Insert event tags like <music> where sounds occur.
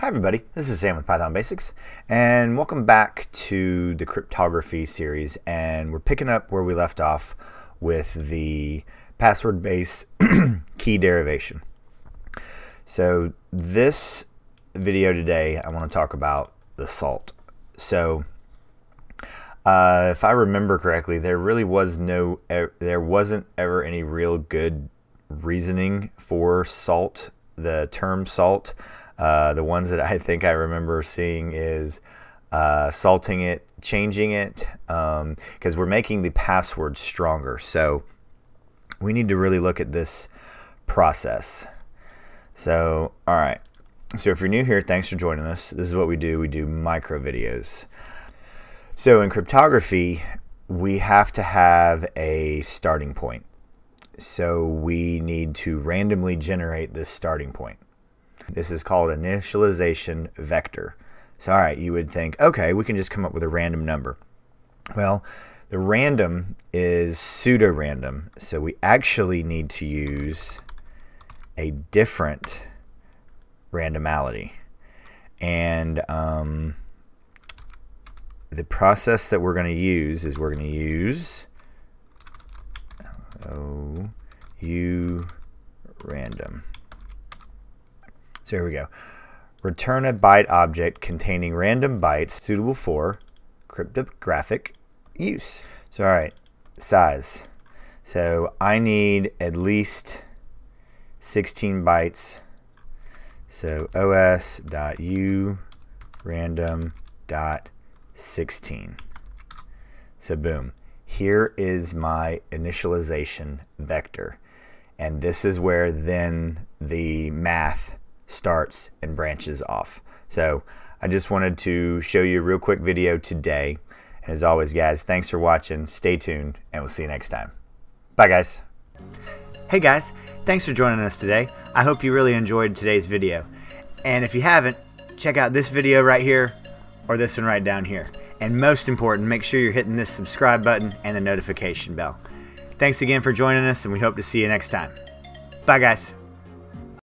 Hi everybody, this is Sam with Python Basics, and welcome back to the cryptography series, and we're picking up where we left off with the password base <clears throat> key derivation. So this video today, I want to talk about the salt. So uh, if I remember correctly, there really was no, there wasn't ever any real good reasoning for salt, the term salt. Uh, the ones that I think I remember seeing is uh, salting it, changing it, because um, we're making the password stronger. So we need to really look at this process. So, all right. So if you're new here, thanks for joining us. This is what we do. We do micro videos. So in cryptography, we have to have a starting point. So we need to randomly generate this starting point. This is called initialization vector. So, all right, you would think, okay, we can just come up with a random number. Well, the random is pseudo random, so we actually need to use a different randomality. And um, the process that we're going to use is we're going to use O U random. So here we go. Return a byte object containing random bytes suitable for cryptographic use. So all right, size. So I need at least 16 bytes. So os.u random.16. So boom, here is my initialization vector. And this is where then the math starts and branches off. So I just wanted to show you a real quick video today. And as always, guys, thanks for watching. Stay tuned, and we'll see you next time. Bye, guys. Hey, guys. Thanks for joining us today. I hope you really enjoyed today's video. And if you haven't, check out this video right here or this one right down here. And most important, make sure you're hitting this subscribe button and the notification bell. Thanks again for joining us, and we hope to see you next time. Bye, guys.